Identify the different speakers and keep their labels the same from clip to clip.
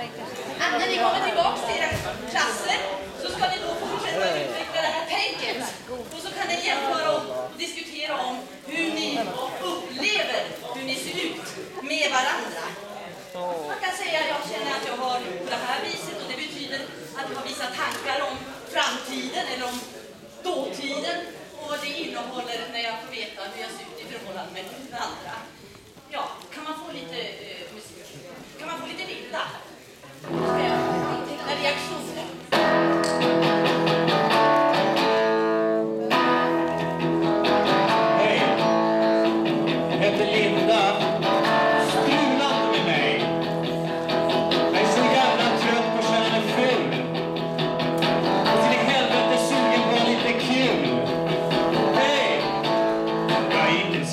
Speaker 1: Äh, när ni kommer tillbaka till era klasser så ska ni då fortsätta att utveckla det här tänket. Och så kan ni jämföra och diskutera om hur ni upplever hur ni ser ut med varandra. Man kan säga att jag känner att jag har på det här viset och det betyder att jag har vissa tankar om framtiden eller om dåtiden och vad det innehåller när jag får veta hur jag ser ut i förhållande med andra. Ja, kan man få lite eh, musik? Kan man få lite vilda?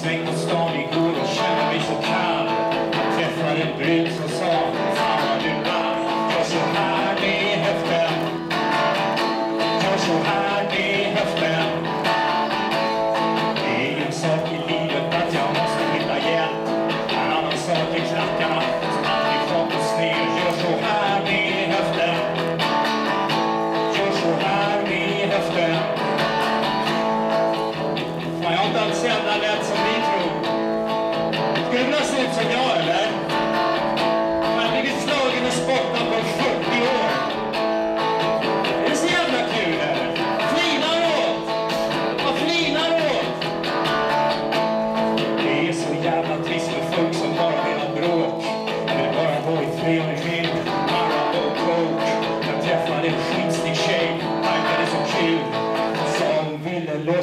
Speaker 2: Sväng på stan igår och kände mig så kall. Jag träffade en brud som sa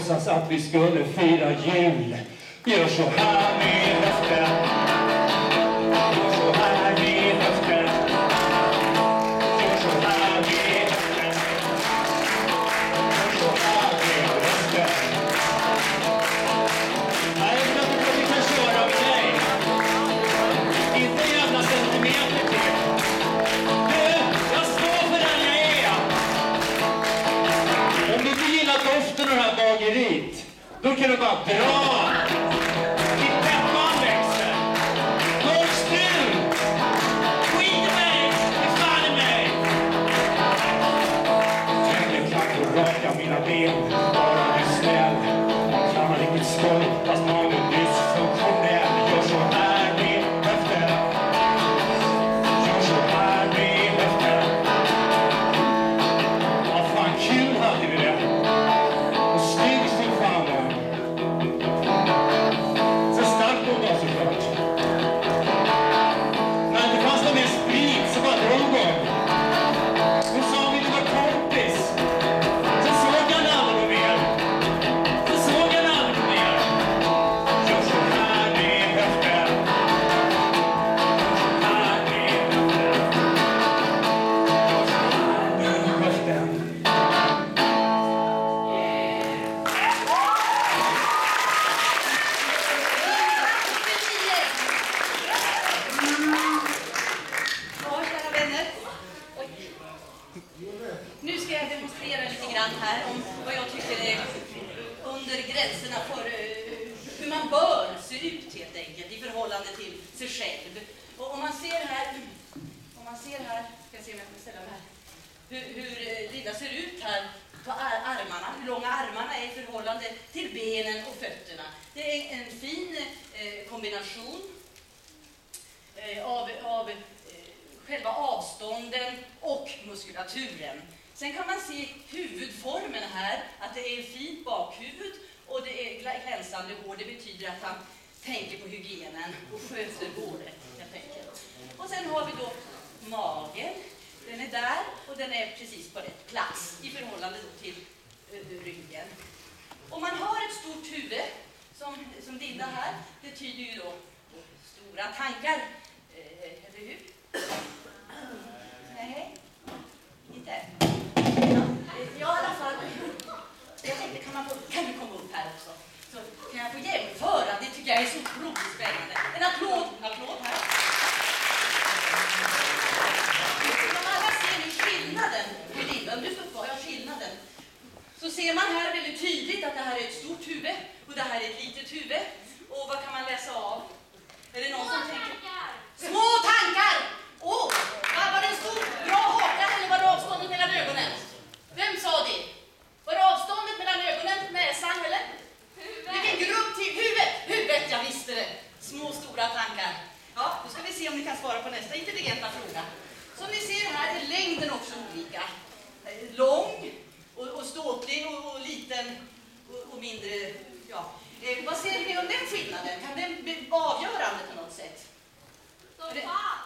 Speaker 2: låtsas att vi skulle fira jul. Gör så här med höften. Yeah.
Speaker 1: Eh, under gränserna för eh, hur man bör se ut helt enkelt i förhållande till sig själv. Och om man ser här, om man ser här, ska se om jag kan ställa mig här, hur, hur eh, ser ut här på ar- armarna, hur långa armarna är i förhållande till benen och fötterna. Det är en fin eh, kombination eh, av, av eh, själva avstånden och muskulaturen. Sen kan man se huvudformen här, att det är fint bakhuvud och det är glänsande hår. Det betyder att han tänker på hygienen och sköter håret helt enkelt. Och sen har vi då magen. Den är där och den är precis på rätt plats i förhållande då till eh, ryggen. Om man har ett stort huvud, som, som Linda här, det tyder ju då på stora tankar. Eh, eller hur? Nej, inte? Ja, eh, ja, i alla fall. Jag tänkte, kan, man få, kan du komma upp här också? Så kan jag få jämföra? Det tycker jag är så otroligt spännande. En applåd, applåd här. Som alla ser nu skillnaden, Linda, om du får kvar, ja skillnaden. Så ser man här väldigt tydligt att det här är ett stort huvud och det här är ett litet huvud. Eh, vad säger ni om den skillnaden? Kan den bli avgörande på något sätt? Som
Speaker 3: fan!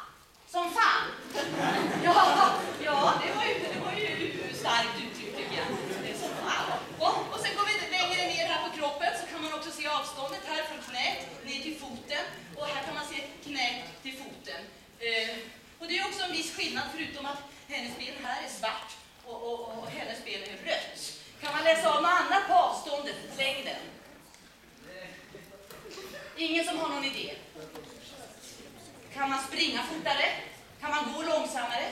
Speaker 1: Som fan? ja, ja det, var ju, det var ju starkt uttryck tycker jag. Det är som fan. Och, och sen går vi längre ner här på kroppen så kan man också se avståndet här från knät ner till foten. Och här kan man se knät till foten. Eh, och det är också en viss skillnad förutom att hennes ben här är svart och, och, och hennes ben är rött. Kan man läsa av Ingen som har någon idé? Kan man springa fortare? Kan man gå långsammare?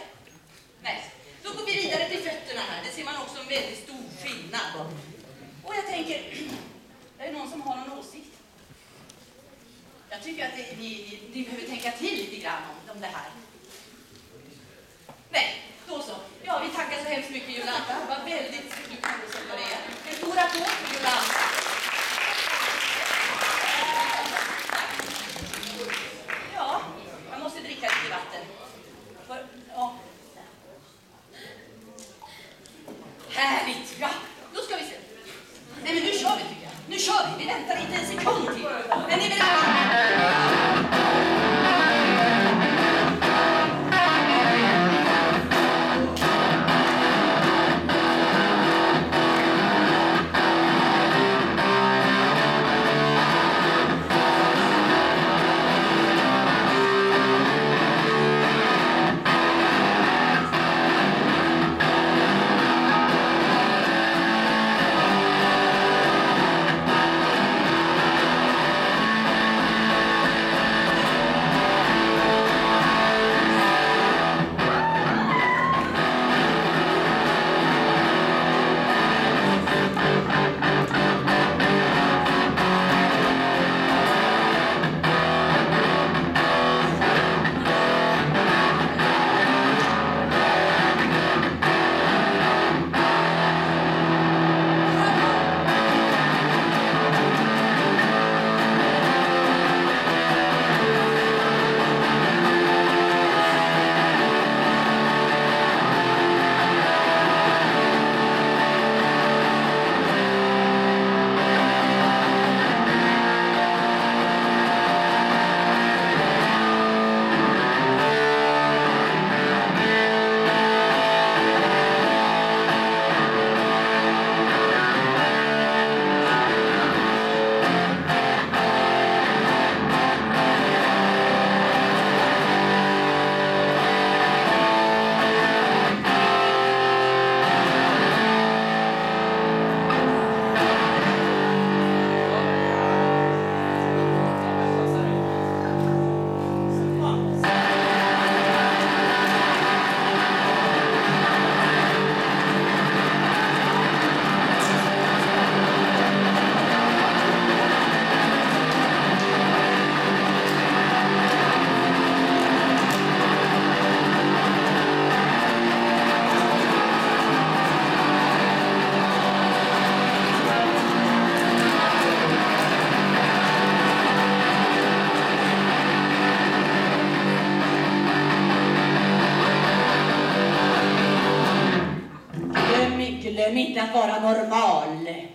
Speaker 1: Nej. Då går vi vidare till fötterna här. Det ser man också en väldigt stor skillnad. Och jag tänker, är någon som har någon åsikt? Jag tycker att det, ni, ni, ni behöver tänka till lite grann om, om det här. Nej, då så. Ja, vi tackar så hemskt mycket Jolanta. Det var väldigt... Du kan gå sätta dig igen. En stor applåd för Jolanta. metafora mormolle.